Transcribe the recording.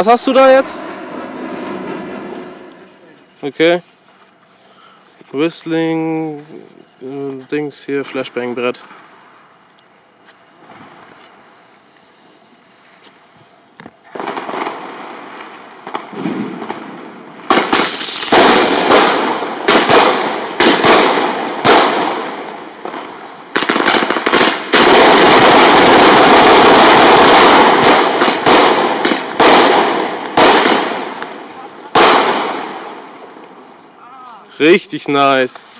Was hast du da jetzt? Okay. Whistling, äh, Dings hier, Flashbang-Brett. Richtig nice.